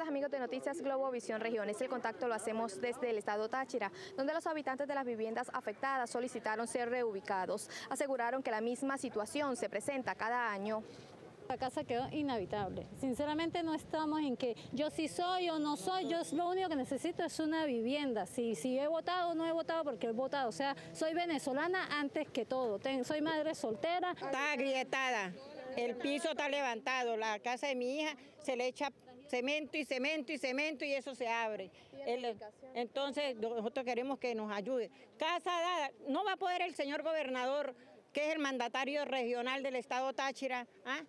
tardes amigos de Noticias Globo Visión Regiones. El contacto lo hacemos desde el estado Táchira, donde los habitantes de las viviendas afectadas solicitaron ser reubicados. Aseguraron que la misma situación se presenta cada año. La casa quedó inhabitable. Sinceramente no estamos en que yo sí soy o no soy, yo lo único que necesito es una vivienda. Si, si he votado o no he votado porque he votado, o sea, soy venezolana antes que todo. soy madre soltera. Está agrietada, el piso está levantado, la casa de mi hija se le echa cemento y cemento y cemento y eso se abre. entonces nosotros queremos que nos ayude. Casa dada, no va a poder el señor gobernador, que es el mandatario regional del estado Táchira, ¿ah?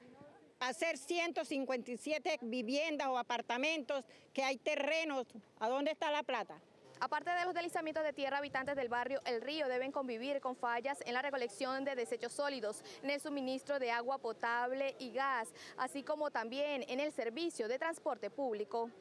hacer 157 viviendas o apartamentos, que hay terrenos. ¿A dónde está la plata? Aparte de los deslizamientos de tierra, habitantes del barrio El Río deben convivir con fallas en la recolección de desechos sólidos, en el suministro de agua potable y gas, así como también en el servicio de transporte público.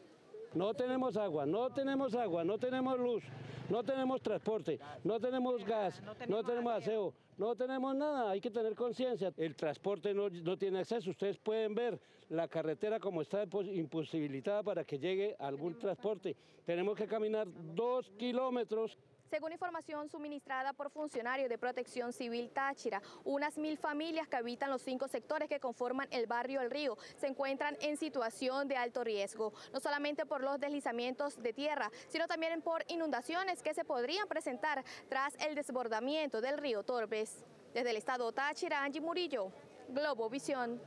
No tenemos agua, no tenemos agua, no tenemos luz, no tenemos transporte, no tenemos gas, no tenemos, aseo, no tenemos nada, hay que tener conciencia. El transporte no, no, tiene acceso, ustedes pueden ver la carretera como está imposibilitada para que llegue algún transporte. Tenemos que caminar dos kilómetros según información suministrada por funcionarios de Protección Civil Táchira, unas mil familias que habitan los cinco sectores que conforman el barrio El Río se encuentran en situación de alto riesgo, no solamente por los deslizamientos de tierra, sino también por inundaciones que se podrían presentar tras el desbordamiento del río Torbes. Desde el estado Táchira, Angie Murillo, Globo Visión.